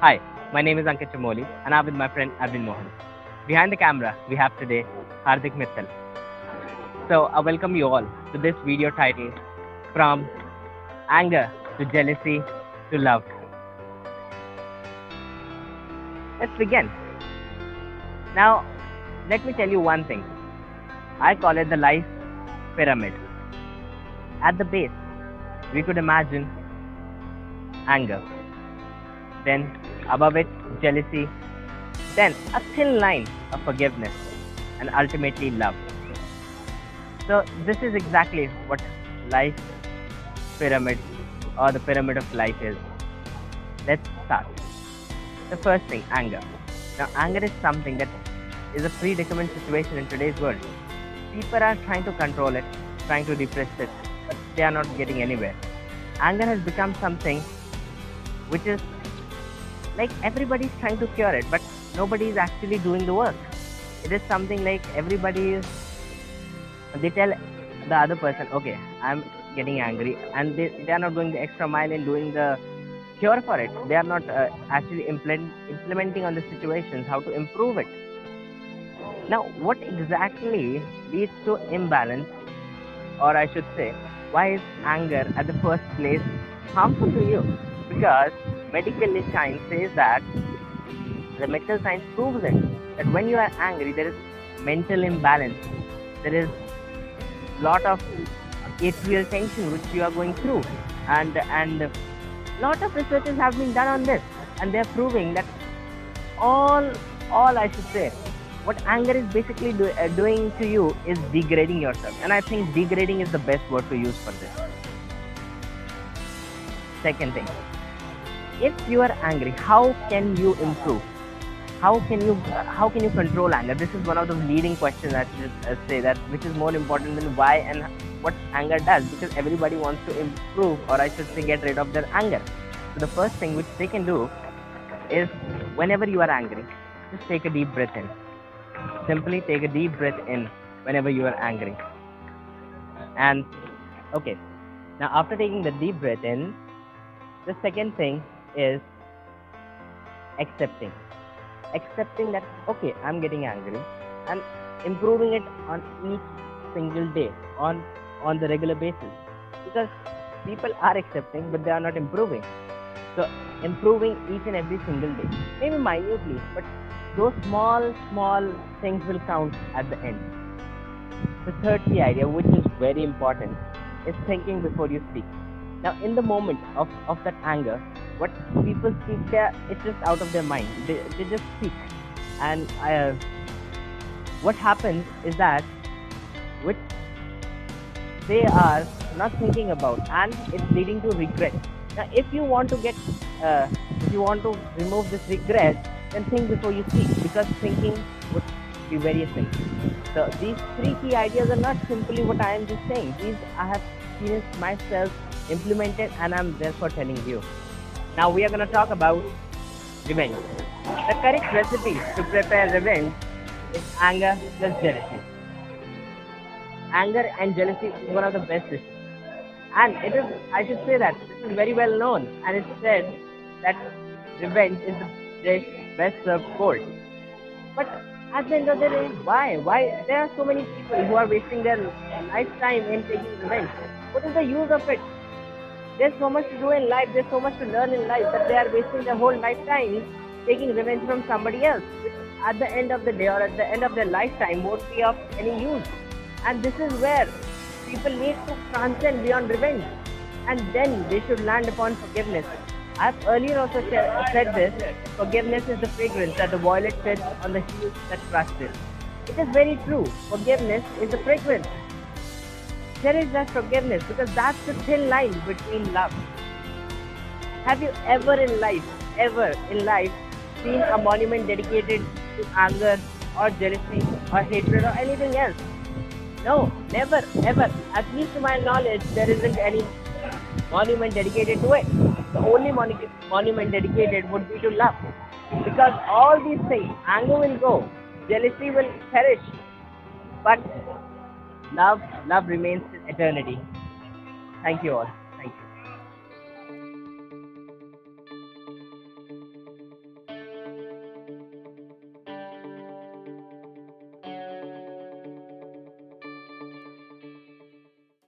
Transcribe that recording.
Hi, my name is Ankit Chamoli and I'm with my friend Arvind Mohan. Behind the camera, we have today Hardik Mittal. So I welcome you all to this video titled From Anger to Jealousy to Love. Let's begin. Now, let me tell you one thing. I call it the life pyramid. At the base, we could imagine anger. Then, above it, jealousy. Then, a thin line of forgiveness. And ultimately, love. So, this is exactly what life pyramid or the pyramid of life is. Let's start. The first thing, anger. Now, anger is something that is a predicament situation in today's world. People are trying to control it, trying to repress it, but they are not getting anywhere. Anger has become something which is like everybody's trying to cure it, but nobody is actually doing the work. It is something like everybody is, they tell the other person, okay, I'm getting angry, and they, they are not going the extra mile in doing the cure for it. They are not uh, actually implement, implementing on the situations how to improve it. Now, what exactly leads to imbalance, or I should say, why is anger at the first place harmful to you? Because medical science says that the medical science proves it that when you are angry, there is mental imbalance. There is lot of atrial tension which you are going through, and and lot of researches have been done on this, and they are proving that all all I should say what anger is basically do, uh, doing to you is degrading yourself. And i think degrading is the best word to use for this. Second thing if you are angry how can you improve? How can you how can you control anger? This is one of the leading questions i should uh, say that which is more important than why and what anger does because everybody wants to improve or i should say get rid of their anger. So the first thing which they can do is whenever you are angry just take a deep breath in. Simply take a deep breath in whenever you are angry. And okay. Now after taking the deep breath in the second thing is accepting. Accepting that okay i'm getting angry. And improving it on each single day on on the regular basis. Because people are accepting but they are not improving. So improving each and every single day. Maybe minutely but those small small things will count at the end. The third key idea which is very important is thinking before you speak. Now in the moment of, of that anger what people speak there it's just out of their mind. They, they just speak. And uh, what happens is that which they are not thinking about and it's leading to regret. Now if you want to get uh, if you want to remove this regret then think before you speak because thinking would be very essential so these three key ideas are not simply what i am just saying. These i have experienced myself implemented and i'm therefore telling you now we are going to talk about revenge. The correct recipe to prepare revenge is anger plus jealousy. Anger and jealousy is one of the best. And it is, I should say that, this is very well known. And it's said that revenge is the best served cold. But at the end of the day, why? Why? There are so many people who are wasting their lifetime in taking revenge. What is the use of it? There's so much to do in life, there's so much to learn in life that they are wasting their whole lifetime taking revenge from somebody else, at the end of the day or at the end of their lifetime won't be of any use. And this is where people need to transcend beyond revenge. And then they should land upon forgiveness. I've earlier also said this forgiveness is the fragrance that the violet sheds on the heels that crushed it. It is very true. Forgiveness is the fragrance there is that forgiveness because that's the thin line between love. Have you ever in life, ever in life, seen a monument dedicated to anger or jealousy or hatred or anything else? No, never, ever. At least to my knowledge, there isn't any monument dedicated to it. The only monu- monument dedicated would be to love. Because all these things, anger will go, jealousy will perish, but love love remains in eternity. Thank you all